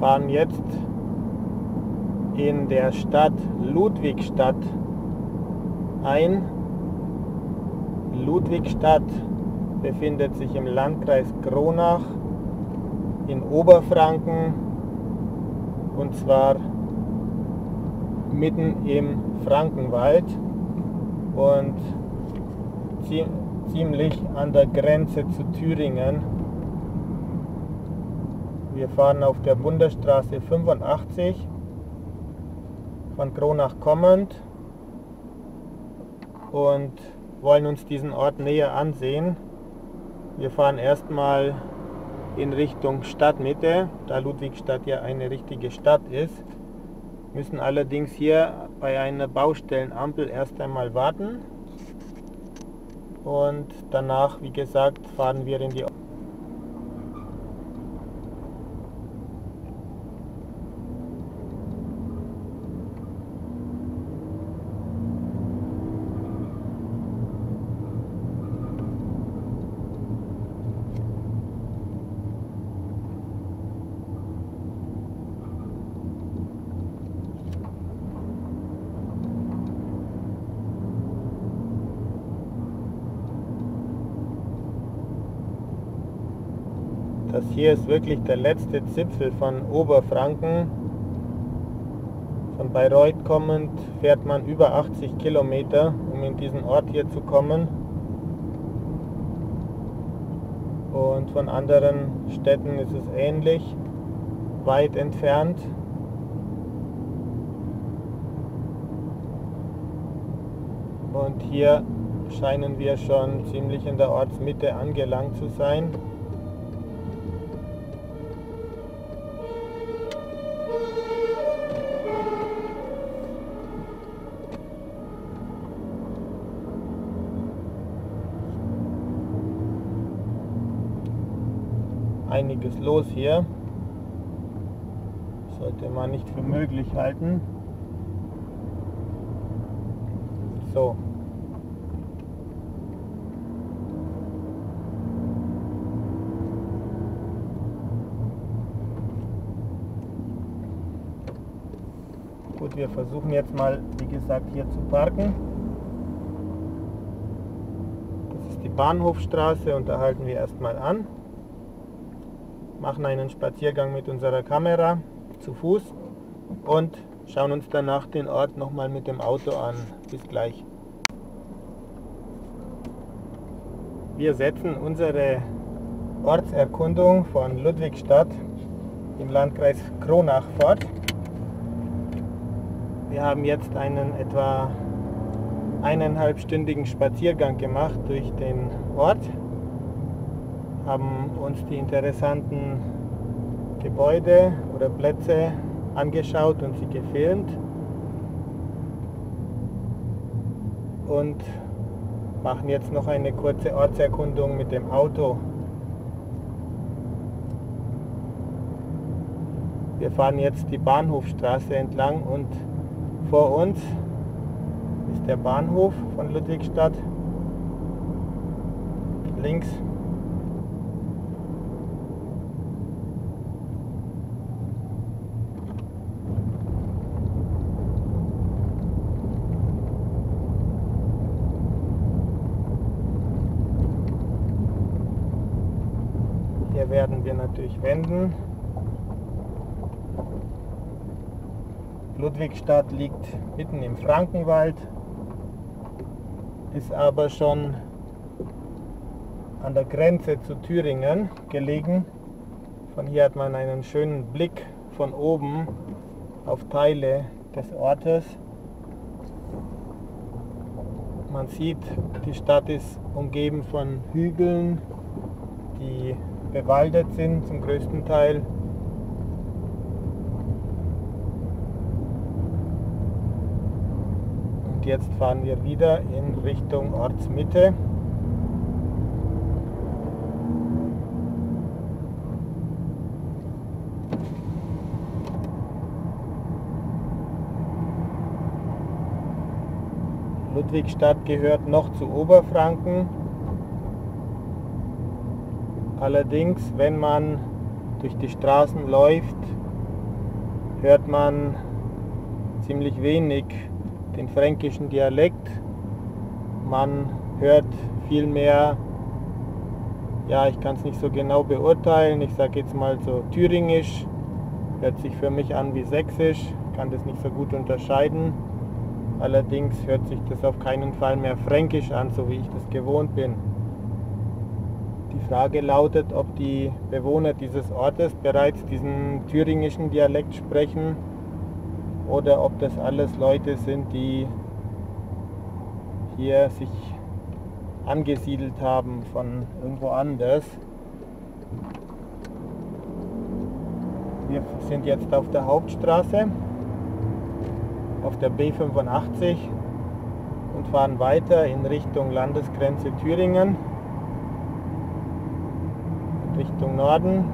fahren jetzt in der Stadt Ludwigstadt ein. Ludwigstadt befindet sich im Landkreis Kronach in Oberfranken und zwar mitten im Frankenwald und ziemlich an der Grenze zu Thüringen. Wir fahren auf der Bundesstraße 85 von Kronach kommend und wollen uns diesen Ort näher ansehen. Wir fahren erstmal in Richtung Stadtmitte, da Ludwigstadt ja eine richtige Stadt ist. Müssen allerdings hier bei einer Baustellenampel erst einmal warten. Und danach, wie gesagt, fahren wir in die hier ist wirklich der letzte Zipfel von Oberfranken. Von Bayreuth kommend fährt man über 80 Kilometer, um in diesen Ort hier zu kommen. Und von anderen Städten ist es ähnlich, weit entfernt. Und hier scheinen wir schon ziemlich in der Ortsmitte angelangt zu sein. Einiges los hier. Sollte man nicht für möglich halten. So. Gut, wir versuchen jetzt mal, wie gesagt, hier zu parken. Das ist die Bahnhofstraße und da halten wir erstmal an machen einen Spaziergang mit unserer Kamera zu Fuß und schauen uns danach den Ort nochmal mit dem Auto an. Bis gleich. Wir setzen unsere Ortserkundung von Ludwigstadt im Landkreis Kronach fort. Wir haben jetzt einen etwa eineinhalbstündigen Spaziergang gemacht durch den Ort haben uns die interessanten Gebäude oder Plätze angeschaut und sie gefilmt und machen jetzt noch eine kurze Ortserkundung mit dem Auto. Wir fahren jetzt die Bahnhofstraße entlang und vor uns ist der Bahnhof von Ludwigstadt. Links werden wir natürlich wenden. Ludwigstadt liegt mitten im Frankenwald, ist aber schon an der Grenze zu Thüringen gelegen. Von hier hat man einen schönen Blick von oben auf Teile des Ortes. Man sieht, die Stadt ist umgeben von Hügeln, die bewaldet sind zum größten Teil. Und jetzt fahren wir wieder in Richtung Ortsmitte. Ludwigstadt gehört noch zu Oberfranken. Allerdings, wenn man durch die Straßen läuft, hört man ziemlich wenig den fränkischen Dialekt. Man hört viel mehr, ja, ich kann es nicht so genau beurteilen, ich sage jetzt mal so thüringisch, hört sich für mich an wie sächsisch, kann das nicht so gut unterscheiden. Allerdings hört sich das auf keinen Fall mehr fränkisch an, so wie ich das gewohnt bin. Die Frage lautet, ob die Bewohner dieses Ortes bereits diesen thüringischen Dialekt sprechen oder ob das alles Leute sind, die hier sich angesiedelt haben von irgendwo anders. Wir sind jetzt auf der Hauptstraße, auf der B85 und fahren weiter in Richtung Landesgrenze Thüringen, Richtung Norden.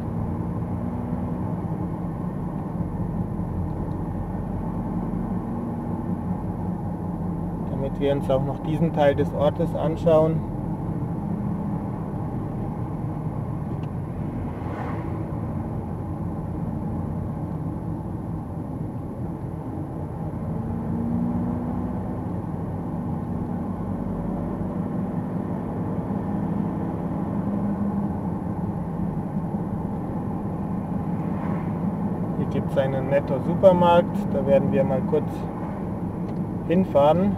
Damit wir uns auch noch diesen Teil des Ortes anschauen. Gibt es einen Netto Supermarkt. Da werden wir mal kurz hinfahren.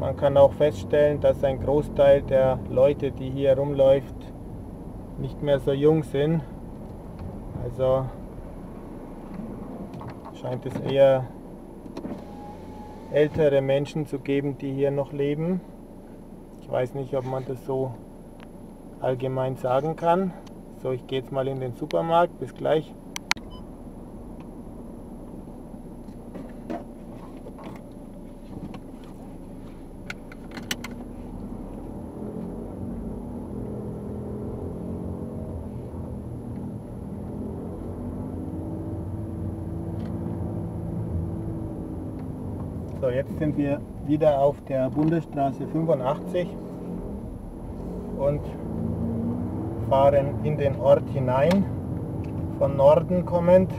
Man kann auch feststellen, dass ein Großteil der Leute, die hier rumläuft, nicht mehr so jung sind. Also scheint es eher ältere Menschen zu geben, die hier noch leben. Ich weiß nicht, ob man das so allgemein sagen kann. So, ich gehe jetzt mal in den Supermarkt. Bis gleich. So, jetzt sind wir wieder auf der Bundesstraße 85 und fahren in den Ort hinein, von Norden kommend.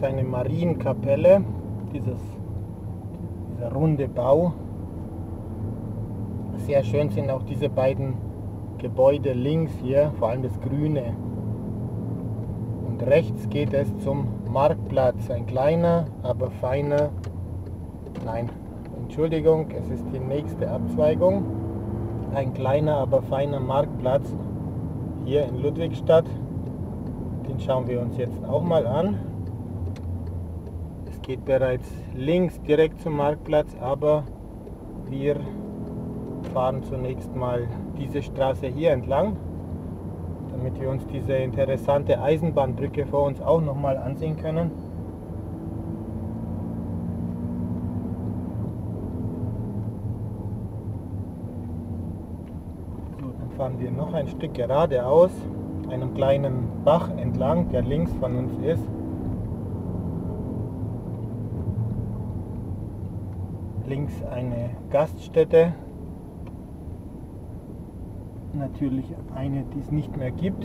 Links eine Marienkapelle, dieses, dieser runde Bau. Sehr schön sind auch diese beiden Gebäude links hier, vor allem das grüne. Und rechts geht es zum Marktplatz, ein kleiner, aber feiner, nein, Entschuldigung, es ist die nächste Abzweigung. Ein kleiner, aber feiner Marktplatz hier in Ludwigstadt. Den schauen wir uns jetzt auch mal an geht bereits links direkt zum Marktplatz, aber wir fahren zunächst mal diese Straße hier entlang, damit wir uns diese interessante Eisenbahnbrücke vor uns auch noch mal ansehen können. So, dann fahren wir noch ein Stück geradeaus, einem kleinen Bach entlang, der links von uns ist. Links eine Gaststätte. Natürlich eine, die es nicht mehr gibt.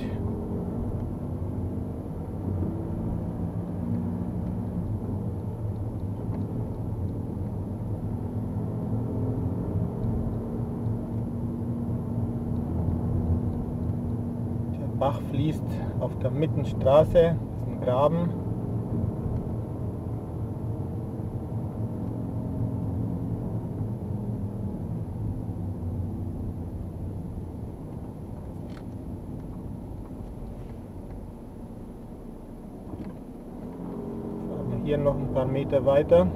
Der Bach fließt auf der Mittenstraße, das ist ein Graben. hier noch ein paar Meter weiter.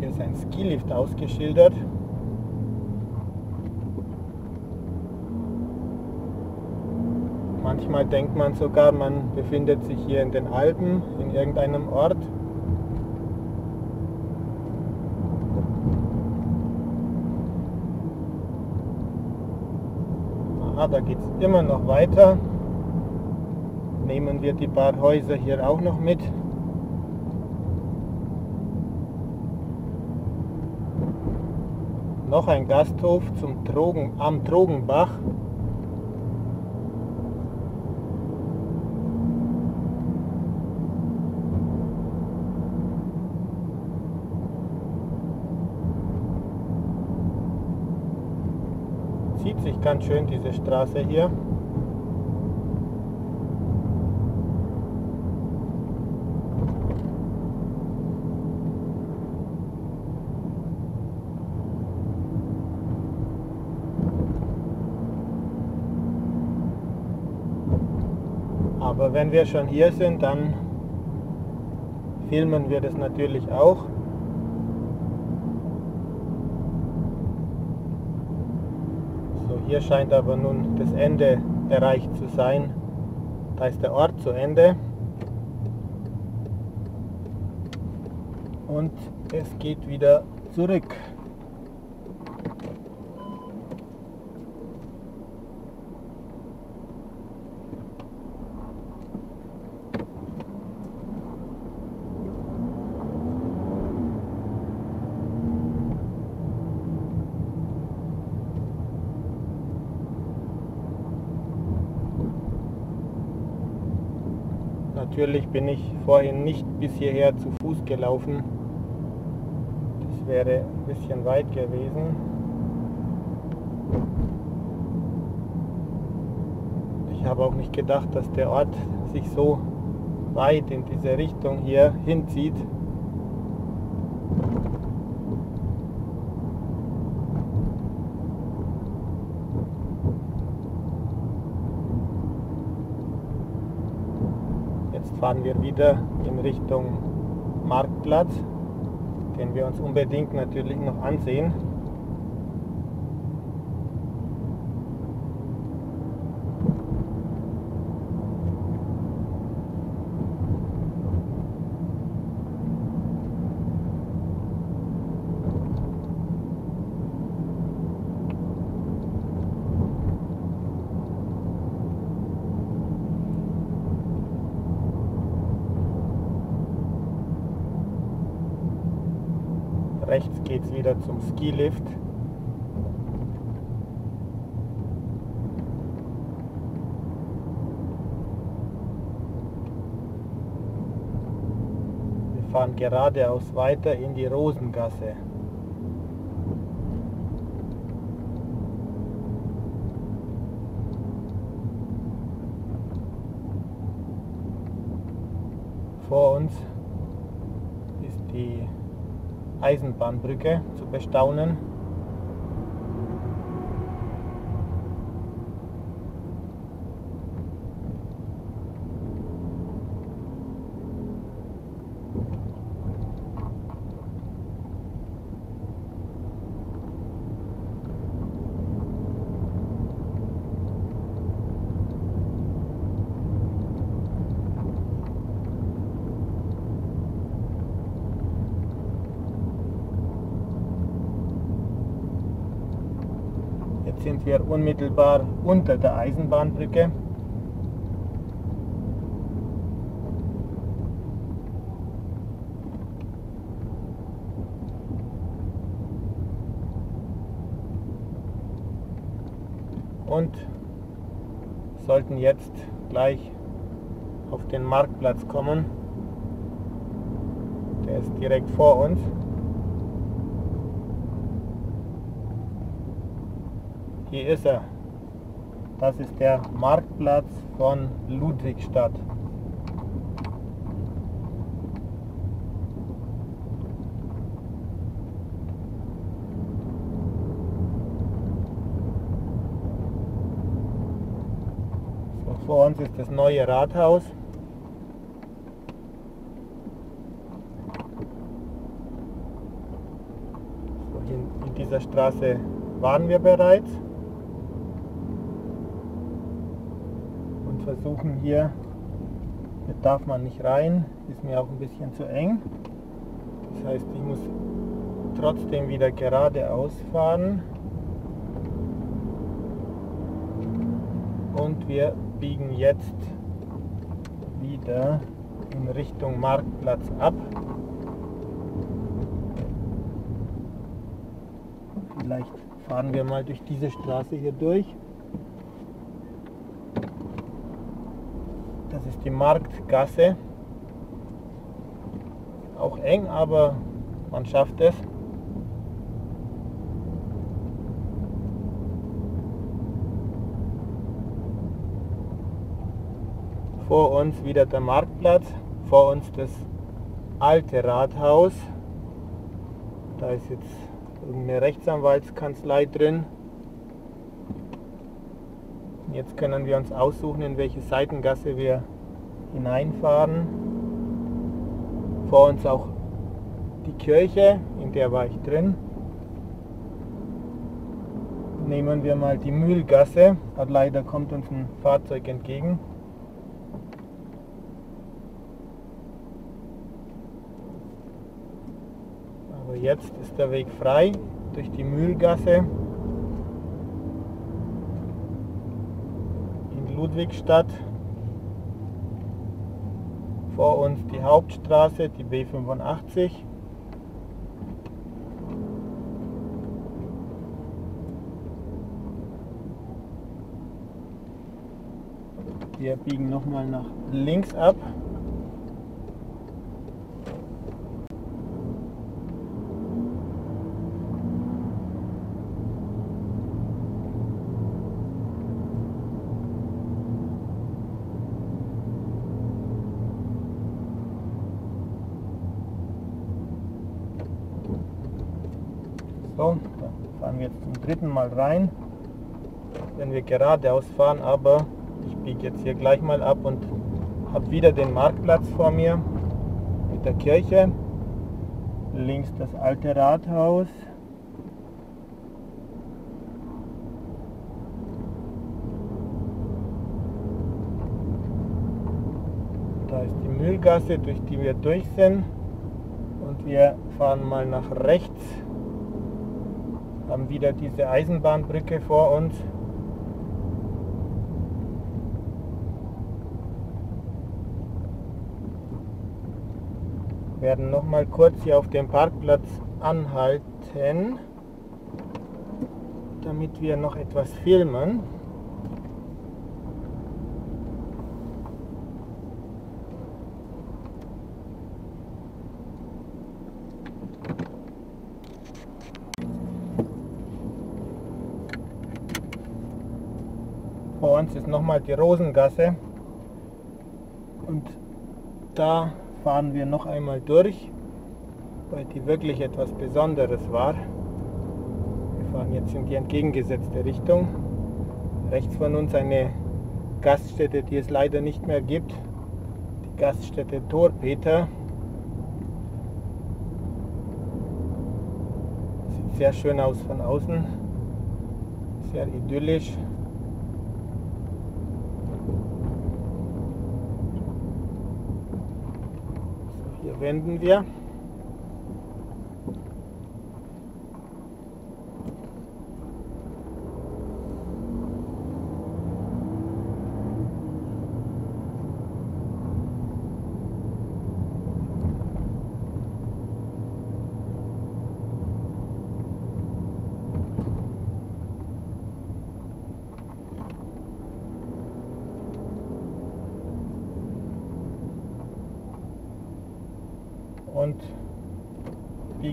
Hier ist ein Skilift ausgeschildert. Manchmal denkt man sogar, man befindet sich hier in den Alpen, in irgendeinem Ort. Aha, da geht es immer noch weiter. Nehmen wir die paar Häuser hier auch noch mit. Noch ein Gasthof zum Drogen, am Drogenbach. Zieht sich ganz schön diese Straße hier. Aber wenn wir schon hier sind, dann filmen wir das natürlich auch. So, hier scheint aber nun das Ende erreicht zu sein. Da ist der Ort zu Ende. Und es geht wieder zurück. Natürlich bin ich vorhin nicht bis hierher zu Fuß gelaufen. Das wäre ein bisschen weit gewesen. Ich habe auch nicht gedacht, dass der Ort sich so weit in diese Richtung hier hinzieht. Jetzt fahren wir wieder in Richtung Marktplatz, den wir uns unbedingt natürlich noch ansehen. Rechts geht es wieder zum Skilift. Wir fahren geradeaus weiter in die Rosengasse. Vor uns ist die Eisenbahnbrücke zu bestaunen. Jetzt sind wir unmittelbar unter der Eisenbahnbrücke. Und sollten jetzt gleich auf den Marktplatz kommen. Der ist direkt vor uns. Hier ist er. Das ist der Marktplatz von Ludwigstadt. So Vor uns ist das neue Rathaus. So, hier in dieser Straße waren wir bereits und versuchen hier, hier darf man nicht rein, ist mir auch ein bisschen zu eng. Das heißt, ich muss trotzdem wieder geradeaus fahren. Und wir biegen jetzt wieder in Richtung Marktplatz ab. Vielleicht fahren wir mal durch diese Straße hier durch. Das ist die Marktgasse. Auch eng, aber man schafft es. Vor uns wieder der Marktplatz, vor uns das alte Rathaus. Da ist jetzt eine Rechtsanwaltskanzlei drin. Jetzt können wir uns aussuchen, in welche Seitengasse wir hineinfahren. Vor uns auch die Kirche, in der war ich drin. Nehmen wir mal die Mühlgasse. Leider kommt uns ein Fahrzeug entgegen. jetzt ist der Weg frei durch die Mühlgasse in Ludwigstadt. Vor uns die Hauptstraße, die B85. Wir biegen nochmal nach links ab. So, dann fahren wir jetzt zum dritten Mal rein. Wenn wir geradeaus fahren, aber ich biege jetzt hier gleich mal ab und habe wieder den Marktplatz vor mir mit der Kirche. Links das alte Rathaus. Da ist die Mühlgasse, durch die wir durch sind. Und wir fahren mal nach rechts haben wieder diese Eisenbahnbrücke vor uns. werden noch mal kurz hier auf dem Parkplatz anhalten, damit wir noch etwas filmen. Vor uns ist nochmal die Rosengasse und da fahren wir noch einmal durch, weil die wirklich etwas Besonderes war. Wir fahren jetzt in die entgegengesetzte Richtung. Rechts von uns eine Gaststätte, die es leider nicht mehr gibt. Die Gaststätte Torpeter. Sieht sehr schön aus von außen. Sehr idyllisch. Wenden wir.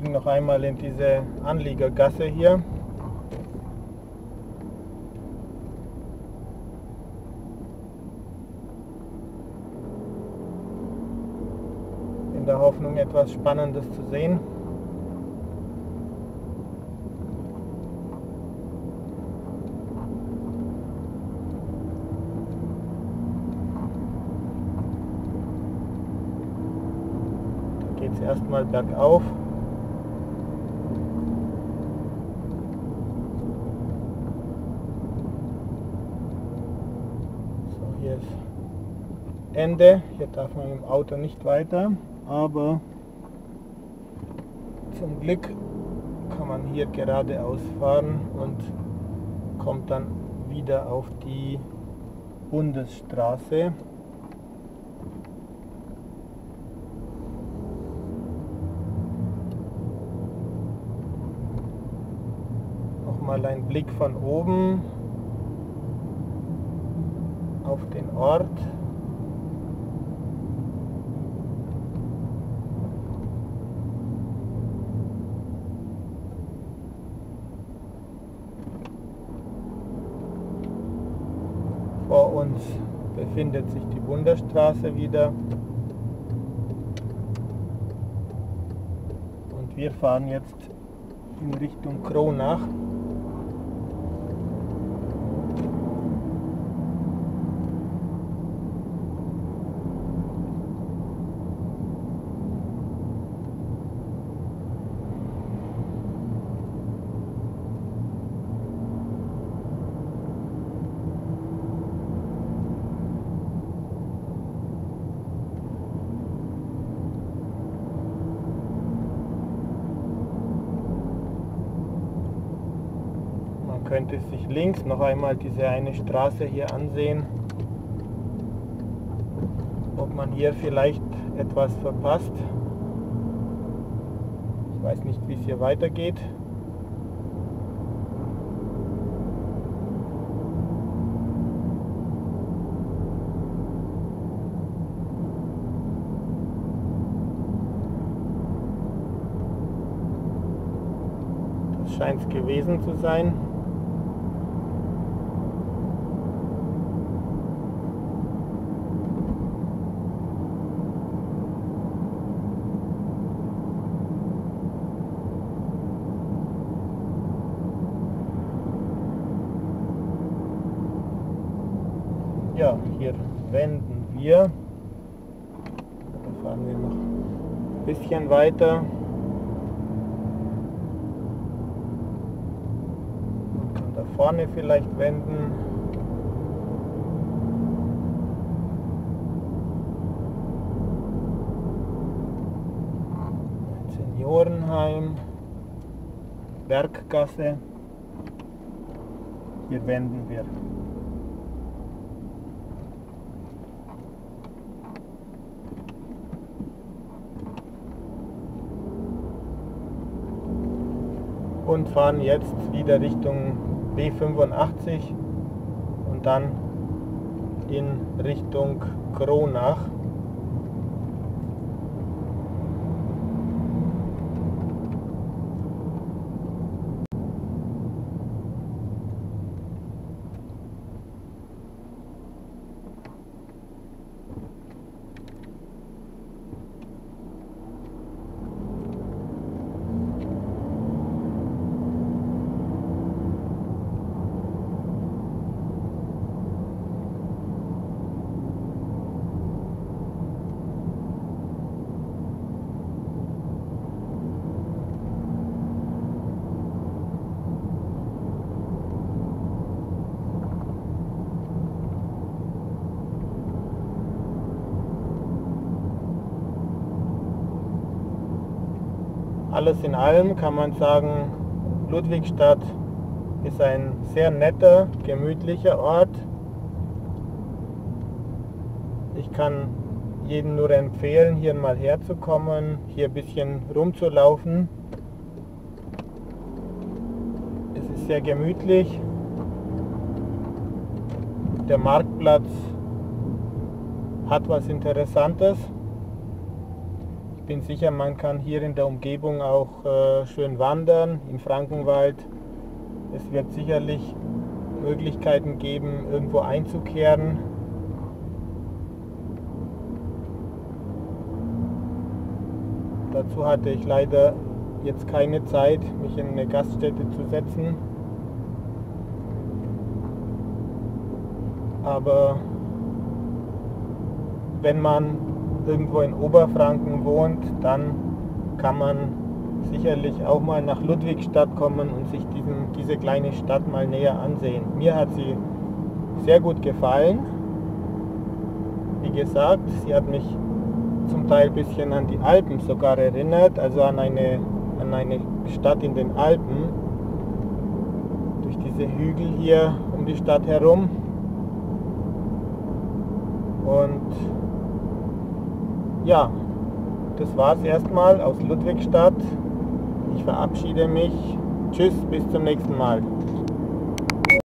biegen noch einmal in diese Anliegergasse hier. In der Hoffnung etwas Spannendes zu sehen. erstmal bergauf Ende. Hier darf man dem Auto nicht weiter, aber zum Glück kann man hier geradeaus fahren und kommt dann wieder auf die Bundesstraße. Nochmal ein Blick von oben auf den Ort. Vor uns befindet sich die Bundesstraße wieder. Und wir fahren jetzt in Richtung Kronach. Könnte sich links noch einmal diese eine Straße hier ansehen, ob man hier vielleicht etwas verpasst. Ich weiß nicht, wie es hier weitergeht. Das scheint es gewesen zu sein. Ja, hier wenden wir. Da fahren wir noch ein bisschen weiter. Man kann da vorne vielleicht wenden. Seniorenheim, Berggasse. Hier wenden wir. Und fahren jetzt wieder Richtung B85 und dann in Richtung Kronach. Alles in allem kann man sagen, Ludwigstadt ist ein sehr netter, gemütlicher Ort. Ich kann jedem nur empfehlen, hier mal herzukommen, hier ein bisschen rumzulaufen. Es ist sehr gemütlich. Der Marktplatz hat was Interessantes. Bin sicher, man kann hier in der Umgebung auch äh, schön wandern, im Frankenwald. Es wird sicherlich Möglichkeiten geben, irgendwo einzukehren. Dazu hatte ich leider jetzt keine Zeit, mich in eine Gaststätte zu setzen. Aber wenn man irgendwo in Oberfranken wohnt, dann kann man sicherlich auch mal nach Ludwigstadt kommen und sich diesen, diese kleine Stadt mal näher ansehen. Mir hat sie sehr gut gefallen. Wie gesagt, sie hat mich zum Teil ein bisschen an die Alpen sogar erinnert, also an eine, an eine Stadt in den Alpen, durch diese Hügel hier um die Stadt herum. Und ja, das war es erstmal aus Ludwigstadt. Ich verabschiede mich. Tschüss, bis zum nächsten Mal.